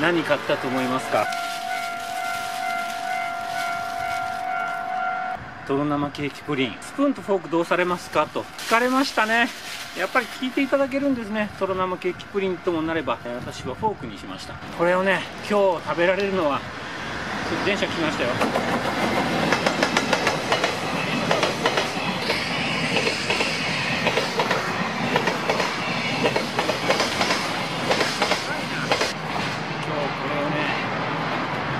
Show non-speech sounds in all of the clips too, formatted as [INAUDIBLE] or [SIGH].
何買ったと思いますか？とろ生ケーキプリン。スプーンとフォークどうされますか？と聞かれましたね。やっぱり聞いていただけるんですね。とろ生ケーキプリンともなれば。私はフォークにしました。これをね今日食べられるのは電車来ましたよ。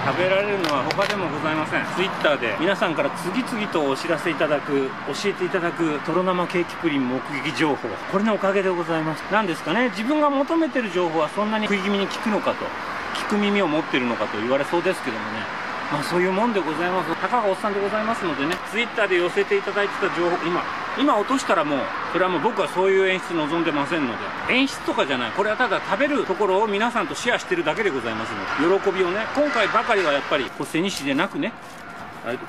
食べられるのは他でもございません。Twitter で皆さんから次々とお知らせいただく教えていただくとろ生ケーキプリン目撃情報。これのおかげでございます。何ですかね？自分が求めてる情報はそんなに食い気味に聞くのかと。聞く耳を持ってるのかと言われそうですけどもね。まあそういうもんでございます。たかがおっさんでございますのでね。ツイッターで寄せていただいてた情報今今落としたらもうそれはもう僕はそういう演出望んでませんので。演出とかじゃない。これはただ食べるところを皆さんとシェアしてるだけでございますので。喜びをね。今回ばかりはやっぱりこう背西でなくね。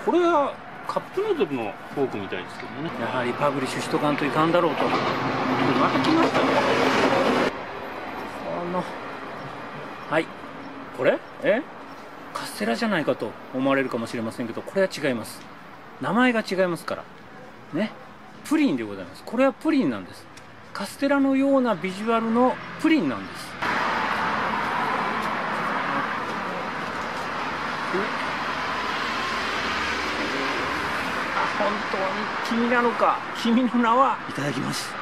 これはカップヌードルのフォークみたいですけどね。やはりパブリッシュしとかんといかんだろうと。また来ましたね。このはい。これ？え？カステラじゃないかと思われるかもしれませんけどこれは違います。名前が違いますから。ねプリンでございます。これはプリンなんです。カステラのようなビジュアルのプリンなんです。本当に君なのか君の名はいただきます。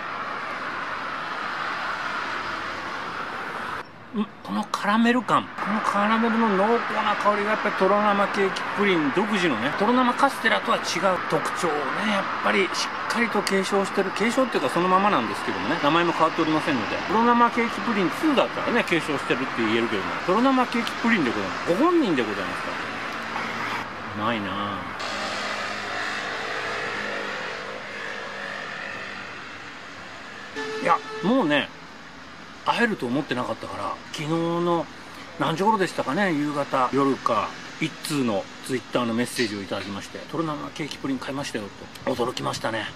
このカラメル感。このカラメルの濃厚な香りがやっぱりとろ生ケーキプリン独自のねとろ生カステラとは違う特徴をねやっぱりしっかりと継承してる継承っていうかそのままなんですけどもね名前も変わっておりませんのでとろ生ケーキプリン2だったらね継承してるって言えるけどもとろ生ケーキプリンでございます。ご本人でございますか？らうまいなあ。いやもうね会えると思ってなかったから昨日の何時頃でしたかね夕方夜か。一通のツイッターのメッセージをいただきまして「とろ生ケーキプリン買いましたよ」と。驚きましたね。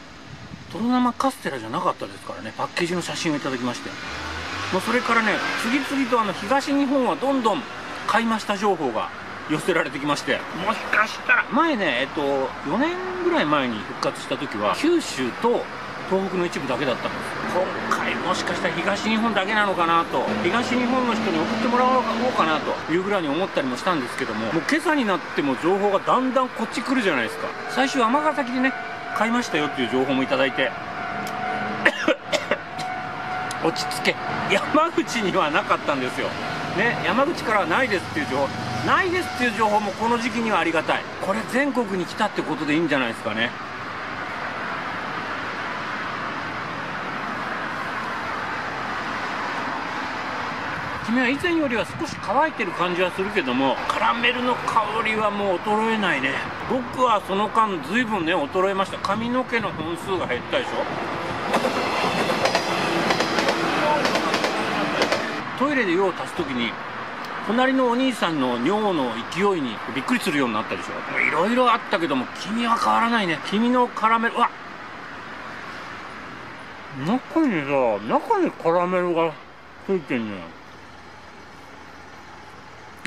とろ生カステラじゃなかったですからね。パッケージの写真をいただきまして。もうそれからね次々とあの東日本はどんどん買いました情報が寄せられてきまして。もしかしたら。前ねえっと4年ぐらい前に復活した時は九州と東北の一部だけだったんです今回もしかしたら東日本だけなのかなと東日本の人に送ってもらおうかなというぐらいに思ったりもしたんですけどももう今朝になっても情報がだんだんこっち来るじゃないですか。最初尼崎でね買いましたよっていう情報もいただいて [COUGHS] 落ち着け。山口にはなかったんですよ。ね山口からはないですっていう情報。ないですっていう情報もこの時期にはありがたい。これ全国に来たってことでいいんじゃないですかね。君は以前よりは少し乾いてる感じはするけどもカラメルの香りはもう衰えないね。僕はその間随分ね衰えました。髪の毛の本数が減ったでしょ。トイレで用を足す時に隣のお兄さんの尿の勢いにびっくりするようになったでしょ。いろいろあったけども君は変わらないね。君のカラメルうわ中にさ中にカラメルがついてんのよ。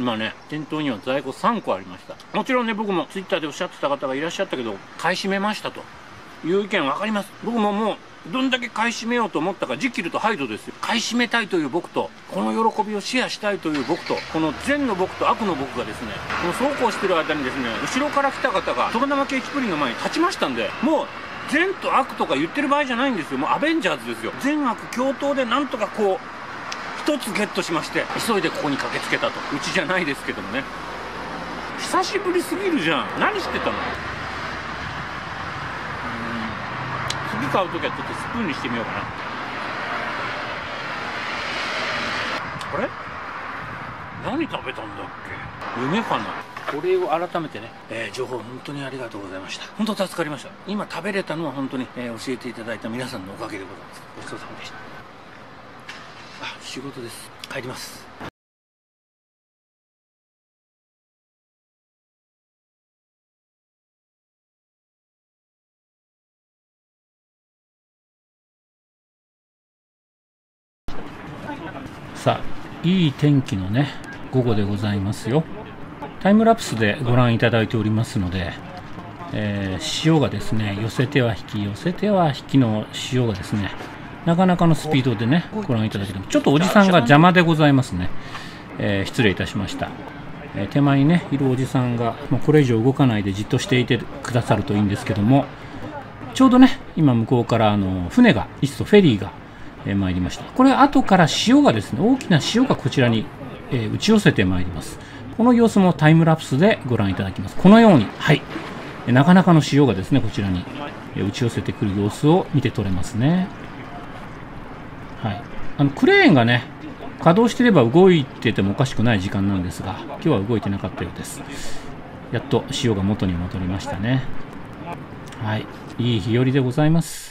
今ね店頭には在庫3個ありました。もちろんね僕もツイッターでおっしゃってた方がいらっしゃったけど買い占めましたと。いう意見分かります。僕ももうどんだけ買い占めようと思ったかジキルとハイドですよ。買い占めたいという僕とこの喜びをシェアしたいという僕とこの善の僕と悪の僕がですねこのそうこうしてる間にですね後ろから来た方がトロ生ケーキプリンの前に立ちましたんでもう善と悪とか言ってる場合じゃないんですよ。もうアベンジャーズですよ。善悪共闘でなんとかこう1つゲットしまして急いでここに駆けつけたと。うちじゃないですけどもね。久しぶりすぎるじゃん。何してたの？次買う時はちょっとスプーンにしてみようかな。あれ？何食べたんだっけ？夢かな。これを改めてね、えー、情報本当にありがとうございました。本当助かりました。今食べれたのは本当に、えー、教えていただいた皆さんのおかげでございます。ごちそうさまでした。仕事です。帰ります。さあいい天気のね午後でございますよ。タイムラプスでご覧いただいておりますので、えー、潮がですね寄せては引き寄せては引きの潮がですねなかなかのスピードでねご覧いただけても。ちょっとおじさんが邪魔でございますね、えー、失礼いたしました、えー、手前にねいるおじさんがもうこれ以上動かないでじっとしていてくださるといいんですけども。ちょうどね今向こうからあの船がいつとフェリーが、えー、参りました。これ後から潮がですね大きな潮がこちらに、えー、打ち寄せてまいります。この様子もタイムラプスでご覧いただきます。このようにはい。なかなかの潮がですねこちらに打ち寄せてくる様子を見て取れますね。はい、あのクレーンがね稼働してれば動いててもおかしくない時間なんですが今日は動いてなかったようです。やっと潮が元に戻りましたね。はい。いい日和でございます。